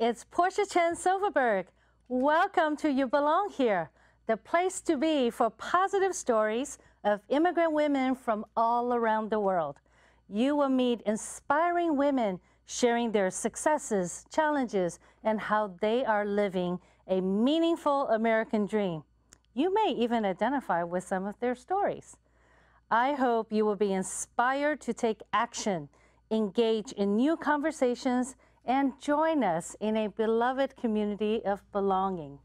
It's Porcia Chen Silverberg. Welcome to You Belong Here, the place to be for positive stories of immigrant women from all around the world. You will meet inspiring women sharing their successes, challenges, and how they are living a meaningful American dream. You may even identify with some of their stories. I hope you will be inspired to take action, engage in new conversations, and join us in a beloved community of belonging.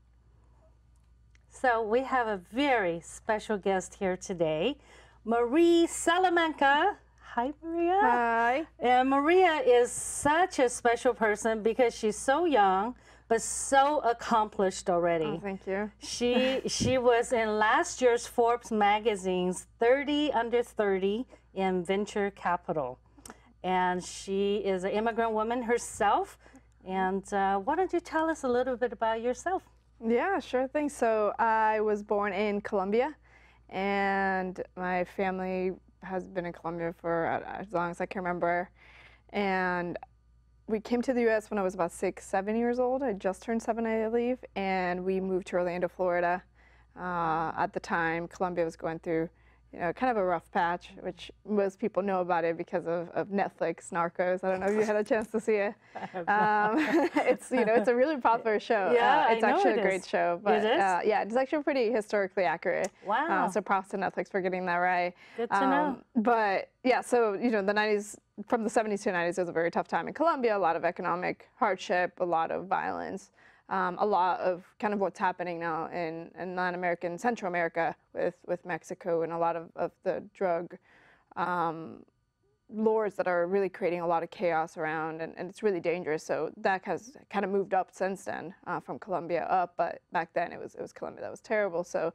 So, we have a very special guest here today, Maria Salamanca. Hi, Maria. Hi. And Maria is such a special person because she's so young but so accomplished already. Oh, thank you. She she was in last year's Forbes magazine's 30 under 30 in venture capital, and she is an immigrant woman herself. And uh, why don't you tell us a little bit about yourself? Yeah, sure thing. So I was born in Colombia, and my family has been in Colombia for as long as I can remember. And we came to the U.S. when I was about six, seven years old. I just turned seven, I believe, and we moved to Orlando, Florida. Uh, at the time, Colombia was going through, you know, kind of a rough patch, which most people know about it because of, of Netflix, Narcos. I don't know if you had a chance to see it. Um, it's, you know, it's a really popular show. Yeah, uh, it's I know actually it a great is. show. But It is? Uh, yeah, it's actually pretty historically accurate. Wow. Uh, so props to Netflix for getting that right. Good to know. But yeah, so you know, the 90s, from the 70s to 90s, was a very tough time in Colombia. A lot of economic hardship, a lot of violence, um, a lot of kind of what's happening now in, in Latin America and Central America with with Mexico and a lot of of the drug. Um, lords that are really creating a lot of chaos around and, and it's really dangerous so that has kind of moved up since then uh, from Colombia up but back then it was it was Colombia that was terrible so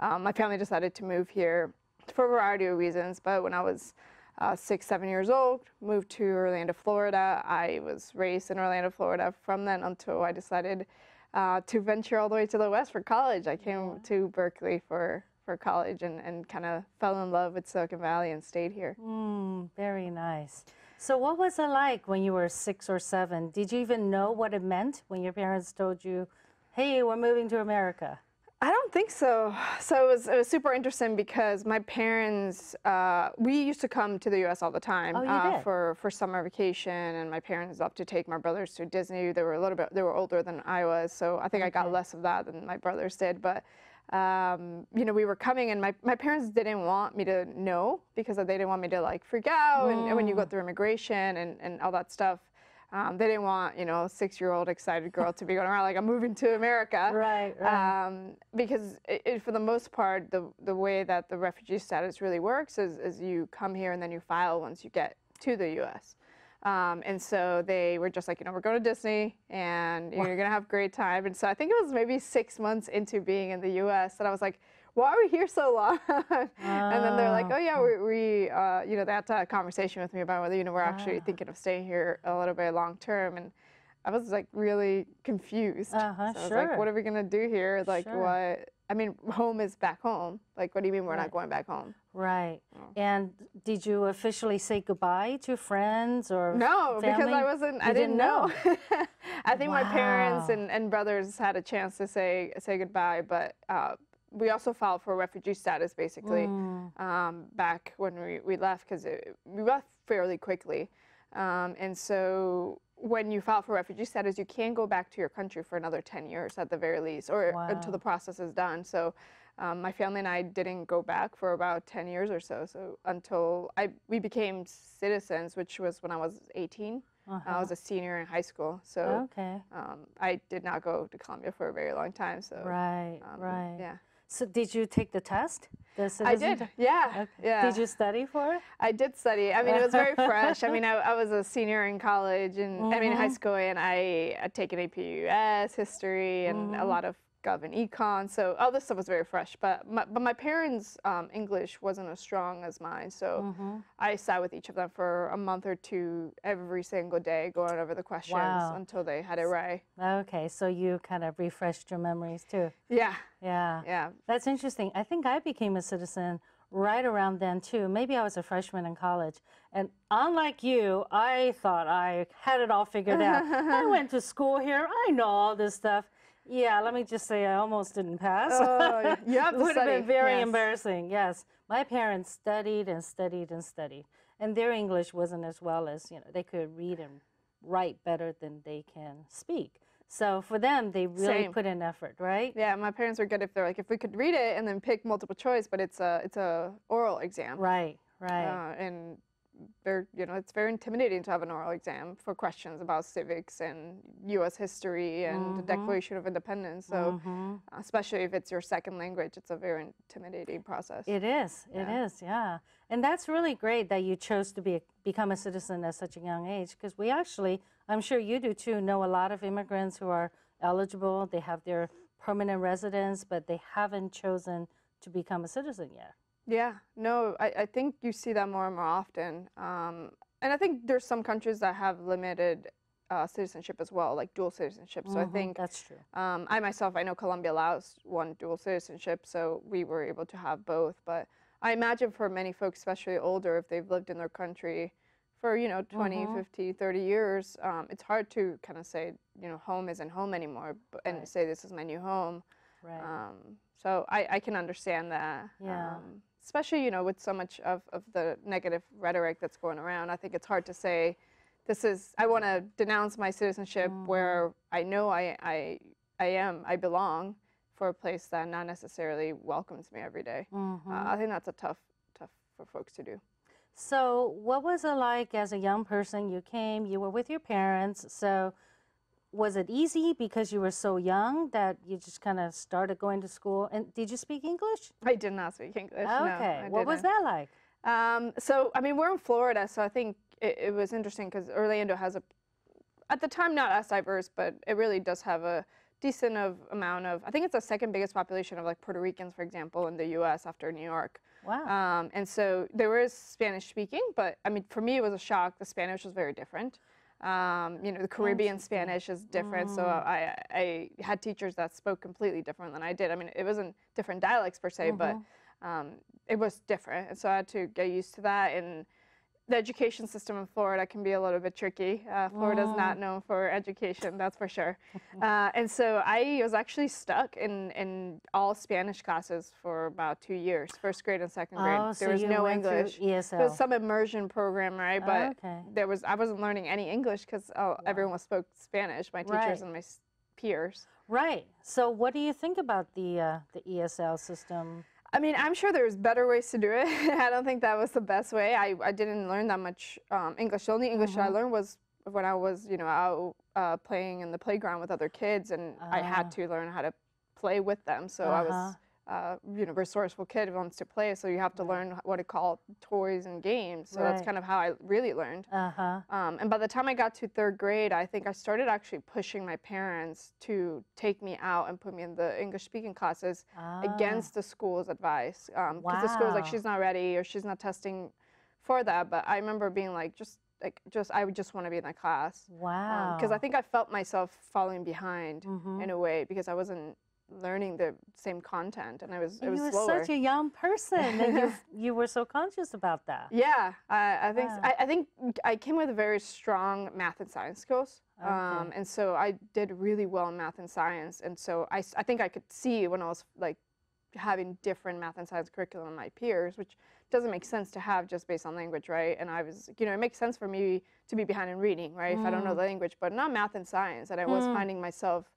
um, my family decided to move here for a variety of reasons but when I was uh, six seven years old moved to Orlando Florida I was raised in Orlando Florida from then until I decided uh, to venture all the way to the west for college I came to Berkeley for for college and, and kind of fell in love with Silicon Valley and stayed here. Mm, very nice. So, what was it like when you were six or seven? Did you even know what it meant when your parents told you, "Hey, we're moving to America"? I don't think so. So it was, it was super interesting because my parents, uh, we used to come to the U.S. all the time Oh, uh, for for summer vacation, and my parents loved to take my brothers to Disney. They were a little bit, they were older than I was, so I think I got less of that than my brothers did. But um, you know, we were coming, and my, my parents didn't want me to know because they didn't want me to like freak out. And, and when you go through immigration and, and all that stuff, um, they didn't want you know a six year old excited girl to be going around like I'm moving to America Right, right. um, because it, it, for the most part, the the way that the refugee status really works is, is you come here and then you file once you get to the U.S. Um, and so they were just like, you know, we're going to Disney and you're going to have a great time. And so I think it was maybe six months into being in the U.S. that I was like, why are we here so long? and then they're like, oh yeah, we, we uh, you know, they had to have a conversation with me about whether, you know, we're actually Ah. thinking of staying here a little bit long term. And I was like really confused. Uh-huh, so I was sure. like, what are we gonna do here? Like, Sure. what? I mean, home is back home. Like, what do you mean we're Right. not going back home? Right. Oh. And did you officially say goodbye to friends or No, because? I wasn't. I You didn't know. I think my parents and, and brothers had a chance to say say goodbye, but uh, we also filed for refugee status basically Mm. um, back when we, we left because we left fairly quickly, um, and so when you file for refugee status, you can go back to your country for another ten years at the very least, or until the process is done. So. Um, my family and I didn't go back for about 10 years or so. So until I, we became citizens, which was when I was 18. I was a senior in high school. So Uh-huh. Okay. um, I did not go to Colombia for a very long time. So Right, um, right. Yeah. So did you take the test? The I did. Yeah. Okay. Yeah. Did you study for it? I did study. I mean, it was very fresh. I mean, I, I was a senior in college and I mean, high Mhm. school, and I had taken AP US history and Mm-hmm. a lot of gov and econ. So all this stuff was very fresh. But my, but my parents' um, English wasn't as strong as mine. So Mm-hmm. I sat with each of them for a month or two every single day, going over the questions Wow. until they had it right. Okay, so you kind of refreshed your memories too. Yeah, Yeah. yeah. That's interesting. I think I became a citizen right around then too. Maybe I was a freshman in college. And unlike you, I thought I had it all figured out. I went to school here. I know all this stuff. Yeah, let me just say I almost didn't pass. Oh, yeah. You have it would have been very yes. embarrassing. Yes. My parents studied and studied and studied. And their English wasn't as well as, you know, they could read and write better than they can speak. So for them, they really Same. put in effort, right? Yeah, my parents were good if they're like if we could read it and then pick multiple choice, but it's a it's a oral exam. Right, right. Uh, and they're you know it's very intimidating to have an oral exam for questions about civics and U.S. history and the Declaration of Independence. So Mhm. especially if it's your second language, it's a very intimidating process. It is. It is. Yeah. Yeah. And that's really great that you chose to be become a citizen at such a young age because we actually, I'm sure you do too, know a lot of immigrants who are eligible. They have their permanent residence, but they haven't chosen to become a citizen yet. Yeah, no, I, I think you see that more and more often. Um, and I think there's some countries that have limited uh, citizenship as well, like dual citizenship. So I Mhm, think that's true. um, I myself, I know Colombia allows one dual citizenship, so we were able to have both. But I imagine for many folks, especially older, if they've lived in their country for, you know, 20, Mhm. 50, 30 years, um, it's hard to kind of say, you know, home isn't home anymore b- and Right. say this is my new home. Right. Um, so I, I can understand that. Yeah. Especially, you know, with so much of, of the negative rhetoric that's going around, I think it's hard to say, this is, I want to denounce my citizenship Mm-hmm. where I know I, I, I am, I belong for a place that not necessarily welcomes me every day. Mhm. Uh, I think that's a tough, tough for folks to do. So, what was it like as a young person? You came, you were with your parents. So, was it easy because you were so young that you just kind of started going to school? And did you speak English? I did not speak English. no, okay. I what was didn't. that like? Um, so, I mean, we're in Florida, so I think it, it was interesting because Orlando has a, at the time, not as diverse, but it really does have a decent of amount of. I think it's the second biggest population of like Puerto Ricans, for example, in the U.S. after New York. Wow. Um, and so there was Spanish speaking, but I mean, for me, it was a shock. The Spanish was very different. Um, you know, the Caribbean. Spanish is different. So I, I had teachers that spoke completely different than I did. I mean, it wasn't different dialects per se, but um, it was different. And so I had to get used to that. And the education system in Florida can be a little bit tricky. Uh, Florida's not known for education, that's for sure. Uh, and so I was actually stuck in, in all Spanish classes for about two years, first grade and second grade. Oh, there so was no English. ESL. There was some immersion program, right? But okay. there was I wasn't learning any English because oh, everyone spoke Spanish, my teachers Right. and my peers. Right. So, what do you think about the uh, the ESL system? I mean, I'm sure there's better ways to do it. I don't think that was the best way. I, I didn't learn that much um, English. The only English I learned was when I was, you know, out uh, playing in the playground with other kids, and I Ah. had to learn how to play with them. So I was, uh, you know, resourceful kid who wants to play. So you have to learn what to call toys and games. So that's kind of how I really learned. Uh huh. Um, and by the time I got to third grade, I think I started actually pushing my parents to take me out and put me in the English speaking classes against the school's advice. Because the school was like, she's not ready or she's not testing for that. But I remember being like, just like, just I would just want to be in that class. Wow. Because I think I felt myself falling behind Mhm. in a way because I wasn't learning the same content and I was it And was you were slower. such a young person, and you you were so conscious about that. Yeah, I, I think Wow. I, I think I came with very strong math and science skills, um, and so I did really well in math and science. And so I I think I could see when I was like having different math and science curriculum than my peers, which doesn't make sense to have just based on language, right? And I was, you know, it makes sense for me to be behind in reading, right? If I don't know the language, but not math and science. And I was finding myself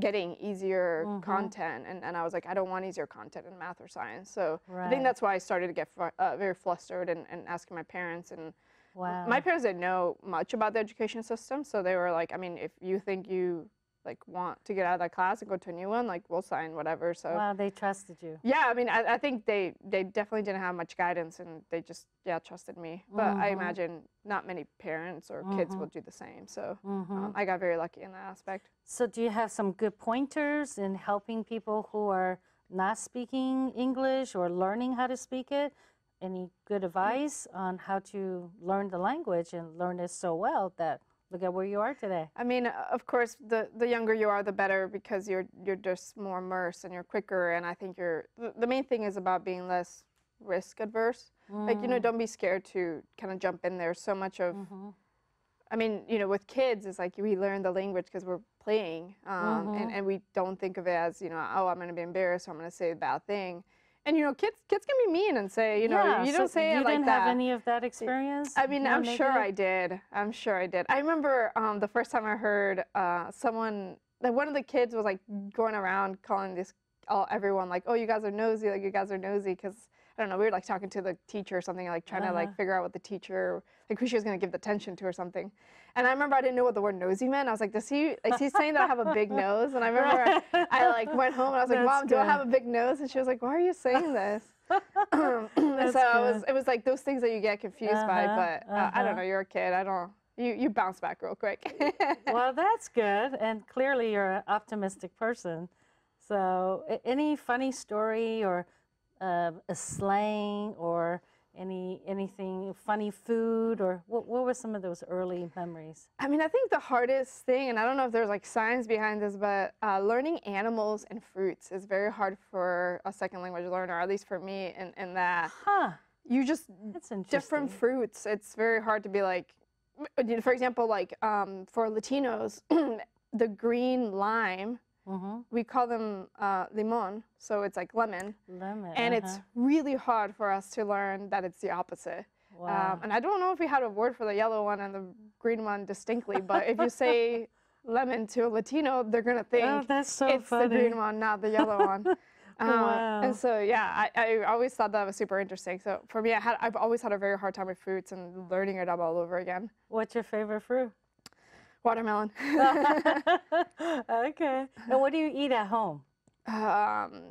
getting easier content, and, and I was like, I don't want easier content in math or science. So I think that's why I started to get fr- uh, very flustered and, and asking my parents. And Wow. my parents didn't know much about the education system, so they were like, I mean, if you think you like want to get out of that class and go to a new one, like we'll sign whatever. So Wow, they trusted you. yeah, I mean, I, I think they they definitely didn't have much guidance, and they just yeah trusted me. But I Mhm. imagine not many parents or kids Mhm. will do the same. So hmm um, I got very lucky in that aspect. So, do you have some good pointers in helping people who are not speaking English or learning how to speak it? Any good advice on how to learn the language and learn it so well that look at where you are today? I mean, uh, of course, the the younger you are, the better because you're you're just more immersed and you're quicker. And I think you're the, the main thing is about being less risk adverse. Like you know, don't be scared to kind of jump in there. So much of Mhm. I mean, you know, with kids, it's like we learn the language because we're playing, um, and, and we don't think of it as, you know, oh, I'm going to be embarrassed, or I'm going to say a bad thing. And you know, kids kids can be mean and say, you know, yeah, you don't so say you it like didn't that. have any of that experience. I mean, I'm sure I did. I'm sure I did. I remember um, the first time I heard uh, someone, like one of the kids was like going around calling this all everyone like, oh, you guys are nosy, like you guys are nosy, because I don't know, we were like talking to the teacher or something, like trying to Uh-huh. like figure out what the teacher, like who she was gonna give the attention to or something. And I remember I didn't know what the word nosy meant. I was like, does he, like, he's saying that I have a big nose? And I remember I like went home and I was like, That's mom, do I have a big nose? And she was like, why are you saying this? and so I was, it was like those things that you get confused by, Uh-huh, but uh, I uh-huh. don't know. You're a kid. I don't. You you bounce back real quick. well, that's good. And clearly, you're an optimistic person. So, any funny story or uh, a slang or any anything funny food or what, what were some of those early memories? I mean, I think the hardest thing, and I don't know if there's like science behind this, but uh, learning animals and fruits is very hard for a second language learner, at least for me. In, in that Huh? you just That's different fruits. It's very hard to be like, for example, like um, for Latinos, the green lime. Mm-hmm. We call them uh, limon, so it's like lemon. Lemon. and it's uh-huh. really hard for us to learn that it's the opposite. wow. Um, and I don't know if we had a word for the yellow one and the green one distinctly, but if you say lemon to a Latino, they're gonna think oh, that's so it's funny. the green one, not the yellow one. Um, Wow. And so yeah, I, I always thought that was super interesting. So for me, I had I've always had a very hard time with fruits and learning it up all over again. What's your favorite fruit? Watermelon. okay. And what do you eat at home um,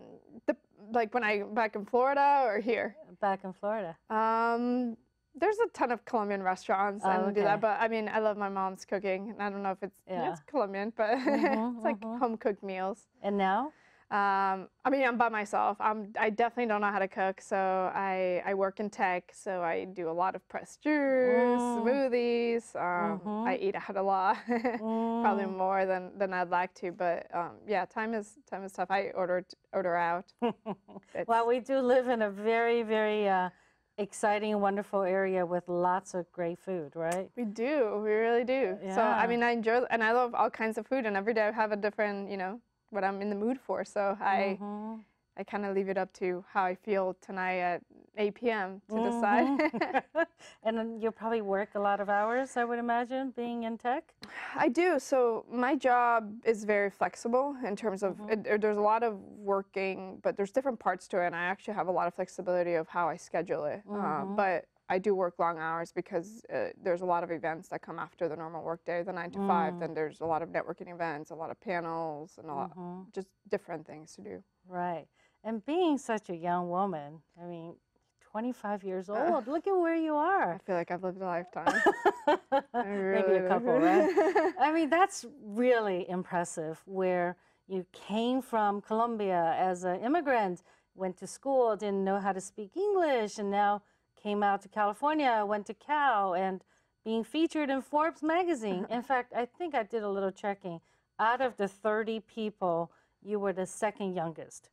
the, like when I back in Florida or here. back in Florida? Um, there's a ton of Colombian restaurants Oh, and do that, but I mean, I love my mom's cooking. and I don't know if it's Yeah. it's Colombian, but Mhm, it's like mhm. home cooked meals. And now? Um, I mean, I'm by myself. I'm I definitely don't know how to cook, so I I work in tech, so I do a lot of pressed juice, Mm. smoothies. Um, Mhm. I eat out a lot, probably Mm. more than than I'd like to, but um, yeah, time is time is tough. I order order out. Well, we do live in a very, very uh, exciting, wonderful area with lots of great food, right? We do. We really do. So I mean, I enjoy and I love all kinds of food, and every day I have a different, you know, what I'm in the mood for. So I Mhm. I kind of leave it up to how I feel tonight at 8 p.m. to decide. Mhm. and then you probably work a lot of hours, I would imagine, being in tech. I do. So my job is very flexible in terms of Mm-hmm. it, there's a lot of working, but there's different parts to it, and I actually have a lot of flexibility of how I schedule it. Uh, Mhm. but I do work long hours because uh, there's a lot of events that come after the normal workday, the nine to five. Mm. Then there's a lot of networking events, a lot of panels, and a lot Mhm. just different things to do. Right. And being such a young woman, I mean, 25 years Uh. old, look at where you are. I feel like I've lived a lifetime. I Maybe a couple, right? I mean, that's really impressive where you came from Colombia as an immigrant, went to school, didn't know how to speak English, and now came out to California, went to Cal, and being featured in Forbes magazine. In fact, I think I did a little checking. Out of the 30 people, you were the second youngest.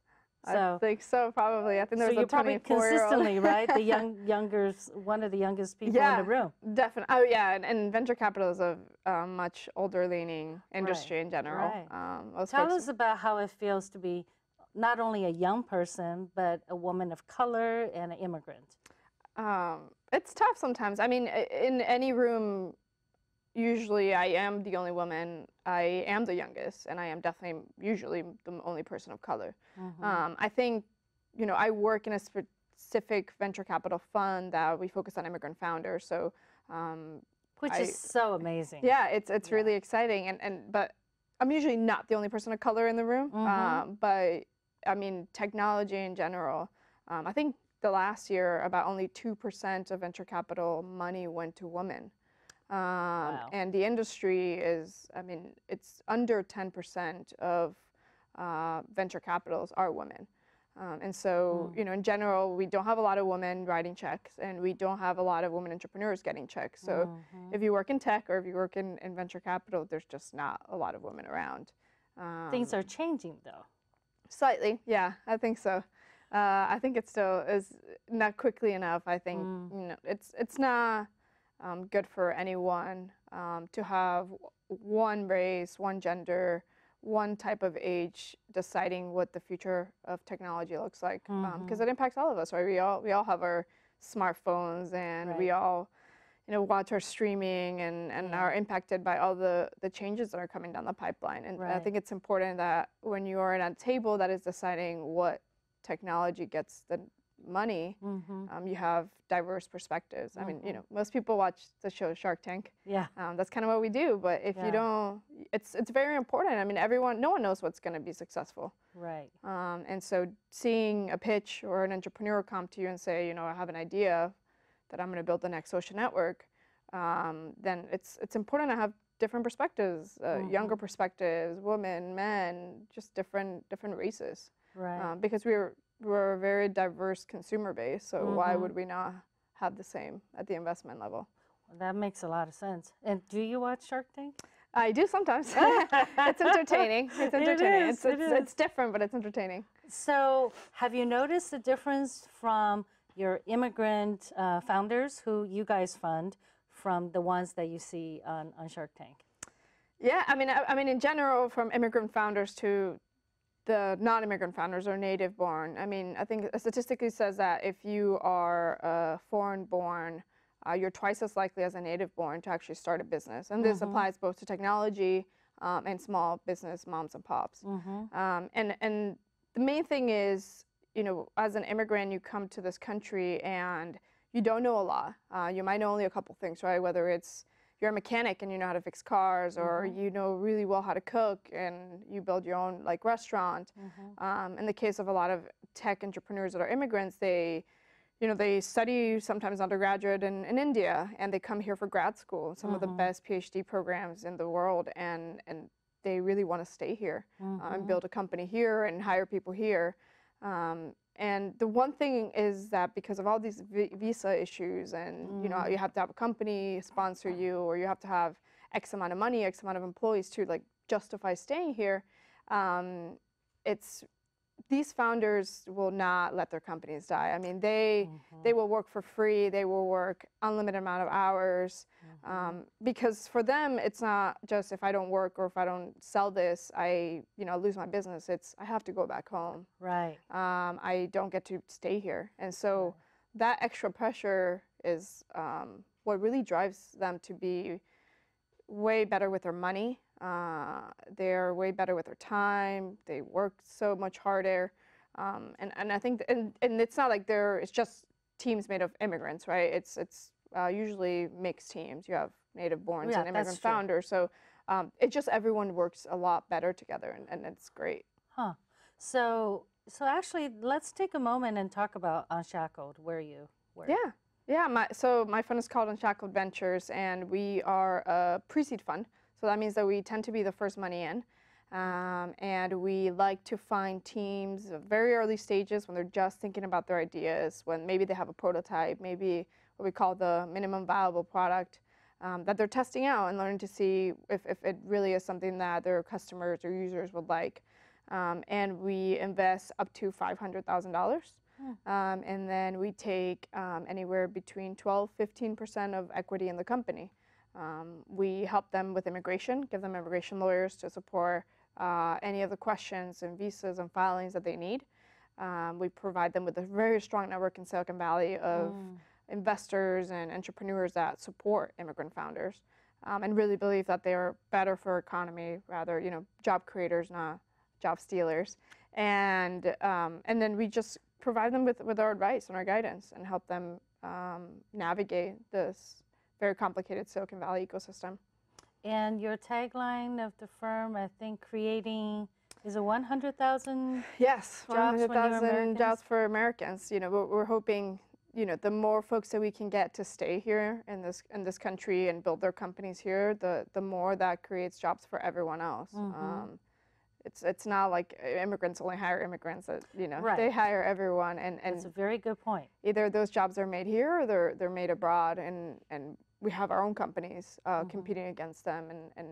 So, I think so, probably. I think there so was you're a probably 24 year old. consistently, right? The young, younger, one of the youngest people in the room. Definitely. Oh, yeah. And, and venture capital is a uh, much older leaning industry in general. right. Um, Tell us about how it feels to be not only a young person, but a woman of color and an immigrant. Um, it's tough sometimes. I mean, in any room, usually I am the only woman. I am the youngest, and I am definitely usually the only person of color. Mhm. Um, I think, you know, I work in a specific venture capital fund that we focus on immigrant founders. So, um, Which I- is so amazing. yeah, it's it's Yeah. really exciting, and and but I'm usually not the only person of color in the room, Mhm. um, but I mean, technology in general. Um, I think the last year, about only 2% of venture capital money went to women. Um, Wow. And the industry is, I mean, it's under 10% of uh, venture capitals are women. Um, and so, Mm. you know, in general, we don't have a lot of women writing checks, and we don't have a lot of women entrepreneurs getting checks. So, Mhm. if you work in tech or if you work in, in venture capital, there's just not a lot of women around. Um, Things are changing though. Slightly, yeah, I think so. Uh, I think it still is not quickly enough. I think Mm. you know it's it's not um, good for anyone um, to have one race, one gender, one type of age deciding what the future of technology looks like because Mhm. it impacts all of us. Right? We all we all have our smartphones and we all you know watch our streaming and, and Yeah. are impacted by all the the changes that are coming down the pipeline and i think it's important that when you are at a table that is deciding what technology gets the money hmm um, you have diverse perspectives i mean you Mhm. know most people watch the show shark tank Yeah. um, that's kind of what we do but if Yeah. you don't it's it's very important i mean everyone no one knows what's going to be successful Right. um, and so seeing a pitch or an entrepreneur come to you and say, you know, I have an idea that I'm going to build the next social network, um, then it's it's important to have different perspectives, uh, younger perspectives, women, men, just different different races, Right. um, because we're we're a very diverse consumer base. So why Mhm. would we not have the same at the investment level? that makes a lot of sense. And do you watch Shark Tank? I do sometimes. it's entertaining. It's entertaining. is, it's it it's, is. it's different, but it's entertaining. So, have you noticed the difference from your immigrant uh, founders who you guys fund from the ones that you see on, on Shark Tank? Yeah, I mean, I, I mean, in general, from immigrant founders to the non-immigrant founders or native-born. I mean, I think a statistically says that if you are uh, foreign-born, uh, you're twice as likely as a native-born to actually start a business, and this applies both to technology um, and small business moms and pops. Mm-hmm. Um, and and the main thing is, you know, as an immigrant, you come to this country and you don't know a lot. Uh, you might know only a couple things, right? Whether it's you're a mechanic and you know how to fix cars, or you know really well how to cook and you build your own like restaurant. Um, in the case of a lot of tech entrepreneurs that are immigrants, they you know, they study sometimes undergraduate in, in India and they come here for grad school, some of the best PhD programs in the world, and, and they really want to stay here uh, and build a company here and hire people here. Um, and the one thing is that because of all these vi- visa issues, and you know, you have to have a company sponsor you, or you have to have X amount of money, X amount of employees to like justify staying here. Um, it's these founders will not let their companies die. I mean, they they will work for free. They will work unlimited amount of hours um, because for them, it's not just if I don't work or if I don't sell this, I you know lose my business. It's I have to go back home. Right. Um, I don't get to stay here, and so that extra pressure is um, what really drives them to be way better with their money. Uh, they're way better with their time. They work so much harder, um, and and I think th- and and it's not like they're it's just teams made of immigrants, right? It's it's uh, usually mixed teams. You have native borns Yeah, and immigrant founders, so um, it just everyone works a lot better together, and, and it's great. Huh. So, so actually, let's take a moment and talk about Unshackled, where you work. Yeah, yeah. My so my fund is called Unshackled Ventures, and we are a pre-seed fund. So that means that we tend to be the first money in, um, and we like to find teams at very early stages when they're just thinking about their ideas, when maybe they have a prototype, maybe what we call the minimum viable product. Um, that they're testing out and learning to see if, if it really is something that their customers or users would like. Um, and we invest up to $500,000. Um, and then we take um, anywhere between 12, 15% of equity in the company. Um, we help them with immigration, give them immigration lawyers to support uh, any of the questions and visas and filings that they need. Um, we provide them with a very strong network in Silicon Valley of investors and entrepreneurs that support immigrant founders um, and really believe that they are better for economy, rather, you know, job creators, not job stealers. And, um, and then we just provide them with, with our advice and our guidance and help them um, navigate this very complicated Silicon Valley ecosystem. And your tagline of the firm, I think, creating is it 100,000? Yes, Jobs for 100,000 Americans? jobs for Americans. You know, we're, we're hoping, you know, the more folks that we can get to stay here in this in this country and build their companies here, the the more that creates jobs for everyone else. Mm-hmm. Um, it's it's not like immigrants only hire immigrants. That you know, Right. they hire everyone, and and That's a very good point. either those jobs are made here or they're they're made abroad, and and we have our own companies uh, Mm-hmm. competing against them, and and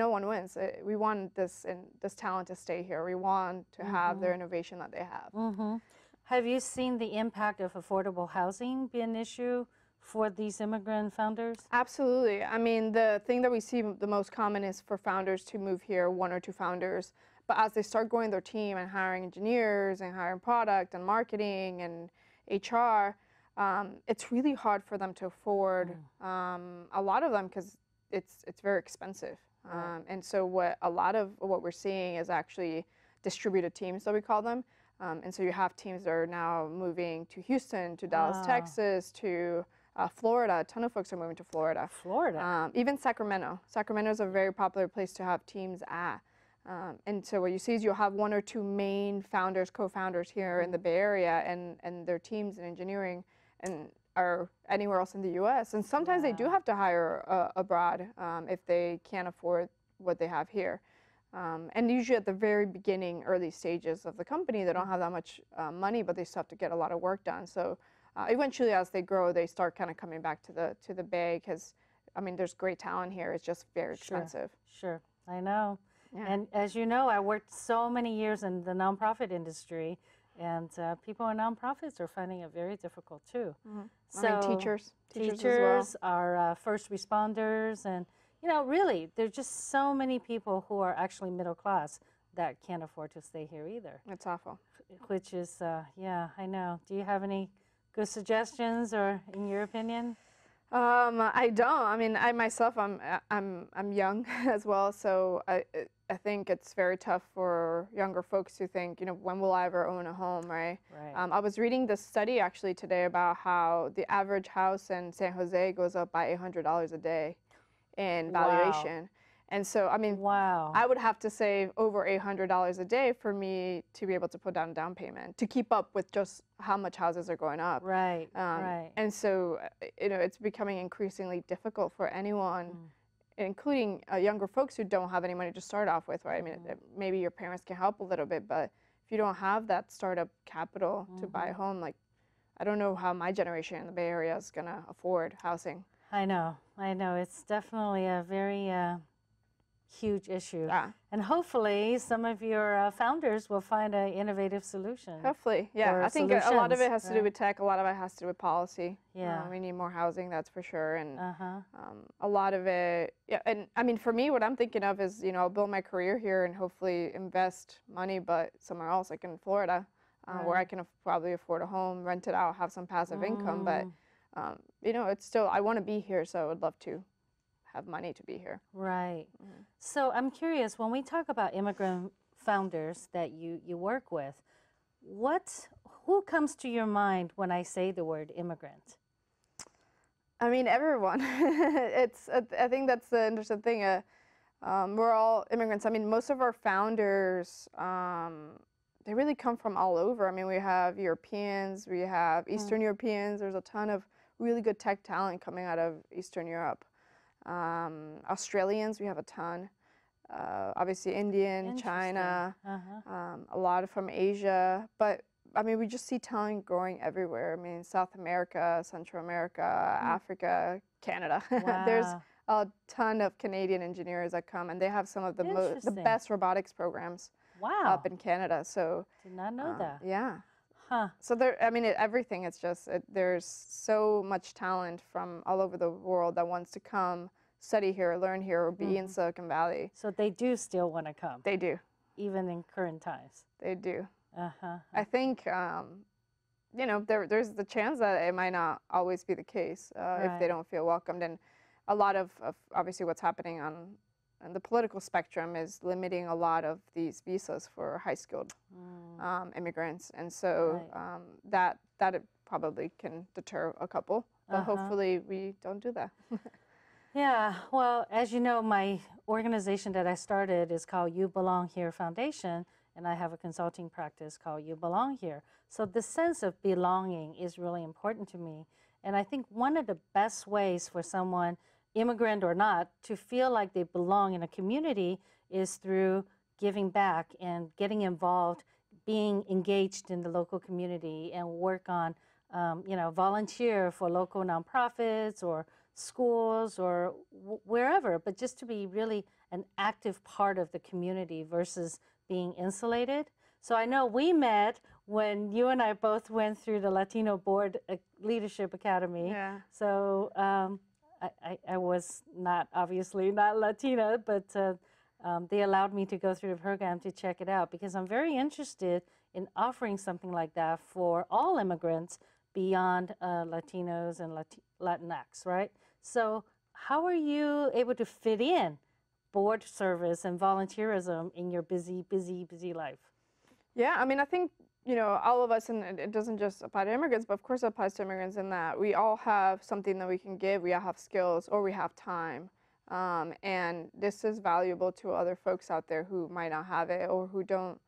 no one wins. Uh, We want this and this talent to stay here. We want to have Mm-hmm. their innovation that they have. hmm Have you seen the impact of affordable housing be an issue for these immigrant founders? Absolutely. I mean, the thing that we see the most common is for founders to move here, one or two founders. But as they start growing their team and hiring engineers and hiring product and marketing and HR, um, it's really hard for them to afford um, a lot of them because it's it's very expensive. Um, and so what a lot of what we're seeing is actually distributed teams that we call them. Um, and so you have teams that are now moving to Houston, to Dallas, Wow. Texas, to uh, Florida. A ton of folks are moving to Florida. Florida. Um, even Sacramento. Sacramento is a very popular place to have teams at. Um, and so what you see is you'll have one or two main founders, co-founders here in the Bay Area, and and their teams in engineering, and are anywhere else in the U.S. And sometimes they do have to hire uh, abroad um, if they can't afford what they have here. Um, and usually at the very beginning, early stages of the company, they don't have that much uh, money, but they still have to get a lot of work done. So uh, eventually, as they grow, they start kind of coming back to the to the Bay because, I mean, there's great talent here. It's just very Sure. expensive. Sure, I know. Yeah. And as you know, I worked so many years in the nonprofit industry, and uh, people in nonprofits are finding it very difficult too. I mean, teachers, teachers, teachers well. are uh, first responders, and you know, really, there's just so many people who are actually middle class that can't afford to stay here either. It's awful. Which is, uh, yeah, I know. Do you have any good suggestions, or in your opinion? Um, I don't. I mean, I myself, I'm I'm I'm young as well, so I I think it's very tough for younger folks to think, you know, when will I ever own a home, right? Right. Um, I was reading this study actually today about how the average house in San Jose goes up by $800 a day in Wow. valuation. And so, I mean, wow. I would have to save over $800 a day for me to be able to put down a down payment to keep up with just how much houses are going up. right. Um, right. And so, you know, it's becoming increasingly difficult for anyone, Mm. Including uh, younger folks who don't have any money to start off with, right? I mean, Mm-hmm. uh, maybe your parents can help a little bit, but if you don't have that startup capital to buy a Mm-hmm. home, like, I don't know how my generation in the Bay Area is going to afford housing. I know, I know. It's definitely a very uh, huge issue. Yeah. And hopefully, some of your uh, founders will find an innovative solution. Hopefully, yeah. I think a lot of it has to do with tech. A lot of it has to do with policy. Yeah. Uh, we need more housing, that's for sure. And Uh huh. um, a lot of it, yeah. And I mean, for me, what I'm thinking of is, you know, I'll build my career here and hopefully invest money, but somewhere else, like in Florida, uh, where I can af- probably afford a home, rent it out, have some passive income. But Mm. um, you know, it's still I want to be here, so I would love to have money to be here. Right. Mm-hmm. So I'm curious when we talk about immigrant founders that you, you work with, what who comes to your mind when I say the word immigrant? I mean, everyone. it's. I think that's the interesting thing. Uh, um, we're all immigrants. I mean, most of our founders, um, they really come from all over. I mean, we have Europeans, we have Eastern Europeans. There's a ton of really good tech talent coming out of Eastern Europe. Um, Australians, we have a ton. Uh, obviously, Indian, China, Uh-huh. um, a lot of from Asia, but I mean, we just see talent growing everywhere. I mean, South America, Central America, Africa, Canada. There's a ton of Canadian engineers that come, and they have some of the mo- the best robotics programs Wow. up in Canada. So, Did not know um, that. yeah. Huh. So there, I mean, it, everything. It's just it, there's so much talent from all over the world that wants to come study here, learn here, or be Mm-hmm. in Silicon Valley. So they do still want to come, They do. even in current times. They do. Uh-huh. I think, um, you know, there, there's the chance that it might not always be the case uh, if they don't feel welcomed. And a lot of, of obviously what's happening on the political spectrum is limiting a lot of these visas for high skilled um, immigrants. And so Mm. Right. um, that, that it probably can deter a couple. But Uh-huh. hopefully we don't do that. Yeah, well, as you know, my organization that I started is called You Belong Here Foundation, and I have a consulting practice called You Belong Here. So the sense of belonging is really important to me. And I think one of the best ways for someone, immigrant or not, to feel like they belong in a community is through giving back and getting involved, being engaged in the local community and work on, um, you know, volunteer for local nonprofits or schools or wherever, but just to be really an active part of the community versus being insulated. So I know we met when you and I both went through the Latino Board uh, Leadership Academy. Yeah. So um, I, I, was not obviously not Latina, but uh, um, they allowed me to go through the program to check it out because I'm very interested in offering something like that for all immigrants beyond uh, Latinos and Latinx, right? So, how are you able to fit in board service and volunteerism in your busy, busy, busy life? Yeah, I mean, I think you know all of us, and it doesn't just apply to immigrants, but of course it applies to immigrants in that we all have something that we can give. We all have skills, or we have time, um, and this is valuable to other folks out there who might not have it or who don't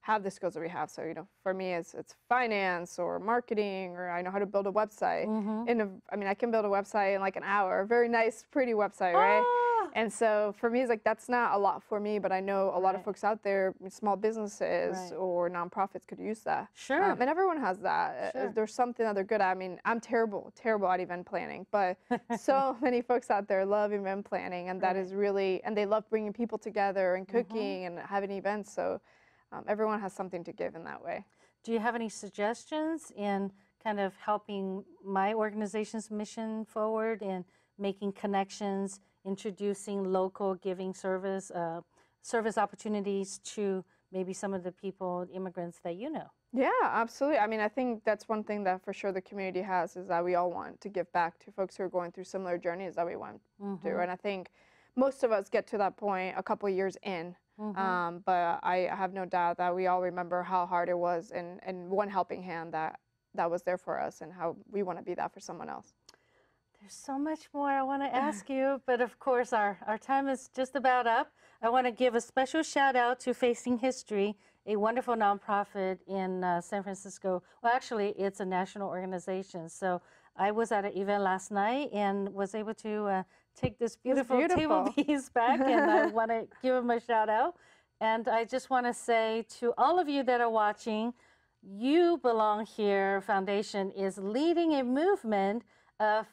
have the skills that we have. So, you know, for me, it's, it's finance or marketing, or I know how to build a website. Mm-hmm. In a, I mean, I can build a website in like an hour, a very nice, pretty website, right? Ah. And so for me, it's like that's not a lot for me, but I know a right. lot of folks out there, small businesses right. or nonprofits, could use that. Sure. Um, and everyone has that. Uh, sure. There's something that they're good at. I mean, I'm terrible, terrible at event planning, but so many folks out there love event planning, and that right. is really, and they love bringing people together and mm-hmm. cooking mm-hmm. and having events. So um, everyone has something to give in that way. Do you have any suggestions in kind of helping my organization's mission forward in making connections, introducing local giving service, uh, service opportunities to maybe some of the people, immigrants that you know? Yeah, absolutely. I mean, I think that's one thing that for sure the community has is that we all want to give back to folks who are going through similar journeys that we went mm-hmm. through. And I think most of us get to that point a couple years in Mm-hmm. Um, but I have no doubt that we all remember how hard it was and, and one helping hand that, that was there for us and how we want to be that for someone else. There's so much more I want to ask you, but of course, our, our time is just about up. I want to give a special shout out to Facing History, a wonderful nonprofit in uh, San Francisco. Well, actually, it's a national organization. So I was at an event last night and was able to uh, take this beautiful, beautiful. table piece back, and I want to give him a shout out. And I just want to say to all of you that are watching, You Belong Here Foundation is leading a movement of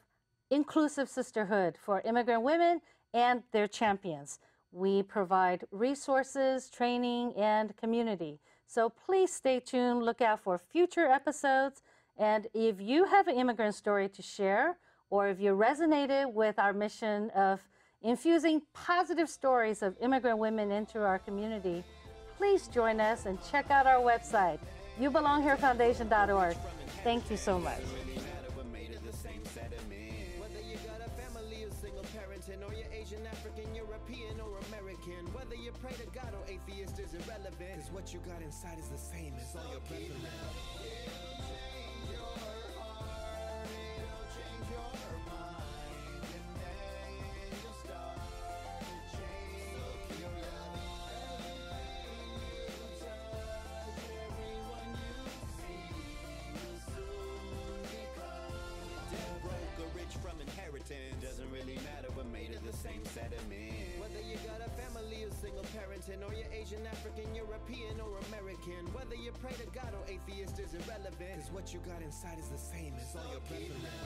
inclusive sisterhood for immigrant women and their champions. We provide resources, training, and community. So please stay tuned, look out for future episodes. And if you have an immigrant story to share, or if you resonated with our mission of infusing positive stories of immigrant women into our community, please join us and check out our website, youbelongherefoundation.org. Thank you so much. Pray to God or atheist is irrelevant. Cause what you got inside is the same as all your preference. Inside is the same as all your preference.